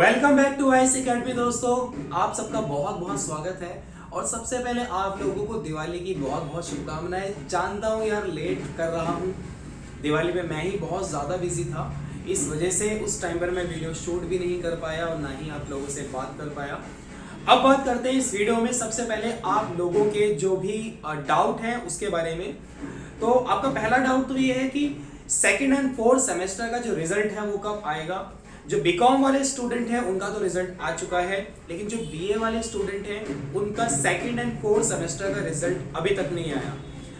Welcome back to Vice Academy दोस्तों। आप सबका बहुत बहुत स्वागत है। और सबसे पहले आप लोगों को दिवाली की बहुत बहुत शुभकामनाएँ। जानता हूँ यार लेट कर रहा हूँ। दिवाली में मैं ही बहुत ज़्यादा बिज़ी था। इस वजह से उस टाइम पर मैं वीडियो शूट भी नहीं कर पाया और ना ही आप लोगों से बात कर पाया। अब बात करते हैं इस वीडियो में। सबसे पहले आप लोगों के जो भी डाउट हैं उसके बारे में। तो आपका पहला डाउट तो ये है कि सेकेंड एंड फोर्थ सेमेस्टर का जो रिज़ल्ट है वो कब आएगा? जो बीकॉम वाले स्टूडेंट हैं, उनका तो रिज़ल्ट आ चुका है, लेकिन जो बीए वाले स्टूडेंट हैं, उनका सेकंड एंड फोर्थ सेमेस्टर का रिज़ल्ट अभी तक नहीं आया।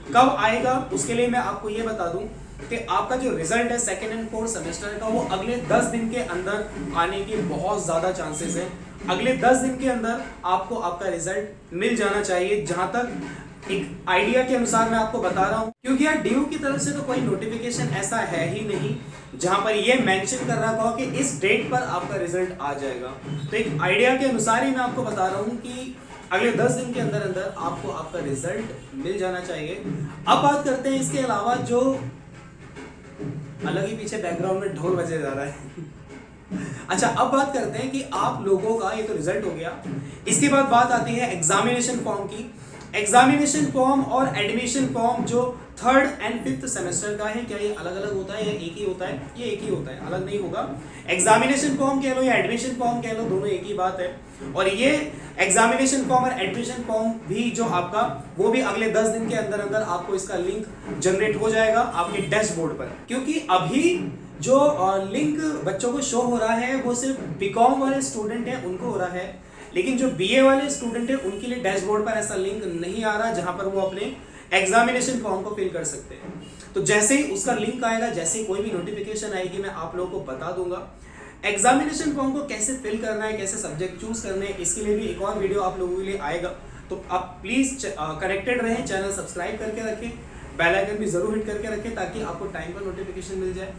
कब आएगा, उसके लिए मैं आपको ये बता दूँ कि आपका जो रिज़ल्ट है सेकेंड एंड फोर्थ सेमेस्टर का, वो अगले दस दिन के अंदर आने के बहुत ज़्यादा चांसेस है। अगले दस दिन के अंदर आपको आपका रिज़ल्ट मिल जाना चाहिए, जहाँ तक एक आइडिया के अनुसार मैं आपको बता रहा हूँ, क्योंकि यार डी की तरफ़ से तो कोई नोटिफिकेशन ऐसा है ही नहीं, जहाँ पर ये मेंशन कर रहा था कि इस डेट पर आपका रिज़ल्ट आ जाएगा। तो एक आइडिया के अनुसार ही मैं आपको बता रहा हूँ कि अगले दस दिन के अंदर अंदर आपको आपका रिज़ल्ट मिल जाना चाहिए। अब बात करते हैं इसके अलावा जो अलग ही पीछे बैकग्राउंड में ढोल बजे जा रहा है। अच्छा अब बात करते हैं कि आप लोगों का ये तो रिज़ल्ट हो गया। इसके बाद बात आती है एग्जामिनेशन फॉर्म की। एग्जामिनेशन फॉर्म और एडमिशन फॉर्म जो थर्ड एंड फिफ्थ सेमेस्टर का है, क्या ये अलग अलग होता है या एक ही होता है? ये एक ही होता है, अलग नहीं होगा। एग्जामिनेशन फॉर्म कह लो या एडमिशन फॉर्म कह लो, दोनों एक ही बात है। और ये एग्जामिनेशन फॉर्म और एडमिशन फॉर्म भी जो आपका, वो भी अगले दस दिन के अंदर अंदर आपको इसका लिंक जनरेट हो जाएगा आपके डैशबोर्ड पर। क्योंकि अभी जो लिंक बच्चों को शो हो रहा है, वो सिर्फ़ बीकॉम वाले स्टूडेंट हैं, उनको हो रहा है। लेकिन जो बीए वाले स्टूडेंट है, उनके लिए डैशबोर्ड पर ऐसा लिंक नहीं आ रहा जहाँ पर वो अपने एग्जामिनेशन फॉर्म को फिल कर सकते हैं। तो जैसे ही उसका लिंक आएगा, जैसे ही कोई भी नोटिफिकेशन आएगी, मैं आप लोगों को बता दूँगा। एग्जामिनेशन फॉर्म को कैसे फिल करना है, कैसे सब्जेक्ट चूज़ करने हैं, इसके लिए भी एक और वीडियो आप लोगों के लिए आएगा। तो आप प्लीज़ कनेक्टेड रहें चैनल सब्सक्राइब करके रखें बेल आइकन भी ज़रूर हिट करके रखें, ताकि आपको टाइम पर नोटिफिकेशन मिल जाए।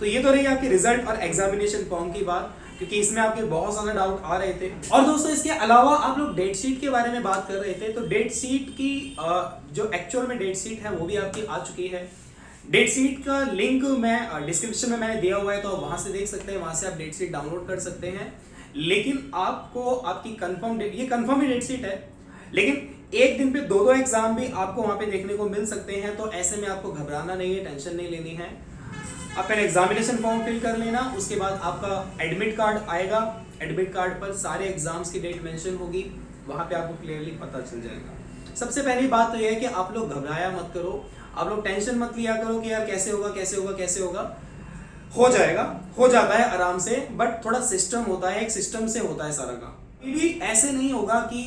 तो ये तो रही आपकी रिज़ल्ट और एग्जामिनेशन फॉर्म की बात, क्योंकि इसमें आपके बहुत ज़्यादा डाउट आ रहे थे। और दोस्तों, इसके अलावा आप लोग डेट शीट के बारे में बात कर रहे थे तो डेट शीट की जो एक्चुअल में डेट शीट है, वो भी आपकी आ चुकी है। डेट शीट का लिंक मैं डिस्क्रिप्शन में मैंने दिया हुआ है तो आप वहाँ से देख सकते हैं, वहाँ से आप डेट शीट डाउनलोड कर सकते हैं। लेकिन आपको, आपकी कंफर्म डेट ये कंफर्म ही डेट शीट है। लेकिन एक दिन पे दो दो एग्ज़ाम भी आपको वहाँ पे देखने को मिल सकते हैं तो ऐसे में आपको घबराना नहीं है टेंशन नहीं लेनी है। आप एग्जामिनेशन फॉर्म फिल कर लेना, उसके बाद आपका एडमिट कार्ड आएगा। एडमिट कार्ड पर सारे एग्ज़ाम्स की डेट मेंशन होगी, वहाँ पे आपको क्लियरली पता चल जाएगा। सबसे पहली बात तो यह है कि आप लोग घबराया मत करो। आप लोग टेंशन मत लिया करो कि यार कैसे होगा कैसे होगा कैसे होगा। हो जाएगा, हो जाता है आराम से बट थोड़ा सिस्टम होता है, एक सिस्टम से होता है सारा काम। भी ऐसे नहीं होगा कि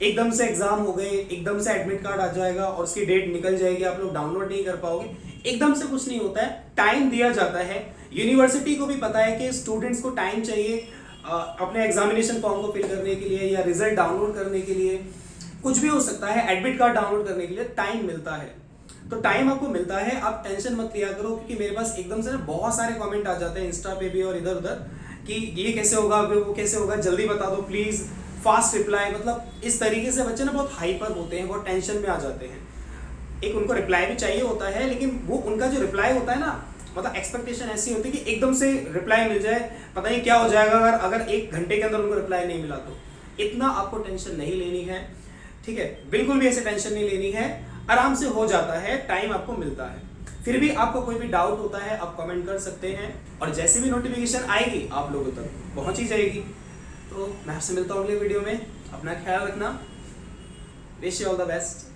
एकदम से एग्ज़ाम हो गए, एकदम से एडमिट कार्ड आ जाएगा और उसकी डेट निकल जाएगी, आप लोग डाउनलोड नहीं कर पाओगे। एकदम से कुछ नहीं होता है टाइम दिया जाता है। यूनिवर्सिटी को भी पता है कि स्टूडेंट्स को टाइम चाहिए अपने एग्जामिनेशन फॉर्म को फिल करने के लिए या रिज़ल्ट डाउनलोड करने के लिए। कुछ भी हो सकता है एडमिट कार्ड डाउनलोड करने के लिए टाइम मिलता है। तो टाइम आपको मिलता है, आप टेंशन मत लिया करो, क्योंकि मेरे पास एकदम से बहुत सारे कमेंट आ जाते हैं इंस्टा पे भी और इधर उधर कि ये कैसे होगा, वो कैसे होगा, जल्दी बता दो प्लीज़ फास्ट रिप्लाई मतलब इस तरीके से बच्चे ना बहुत हाइपर होते हैं, बहुत टेंशन में आ जाते हैं। एक उनको रिप्लाई भी चाहिए होता है, लेकिन वो, उनका जो रिप्लाई होता है ना मतलब एक्सपेक्टेशन ऐसी होती है कि एकदम से रिप्लाई मिल जाए। पता नहीं क्या हो जाएगा अगर अगर एक घंटे के अंदर उनको रिप्लाई नहीं मिला तो। इतना आपको टेंशन नहीं लेनी है, ठीक है? बिल्कुल भी ऐसे टेंशन नहीं लेनी है। आराम से हो जाता है टाइम आपको मिलता है। फिर भी आपको कोई भी डाउट होता है, आप कमेंट कर सकते हैं। और जैसे भी नोटिफिकेशन आएगी, आप लोगों तक पहुँच ही जाएगी। तो मैं आपसे मिलता हूँ अगले वीडियो में। अपना ख्याल रखना। Wish you all the best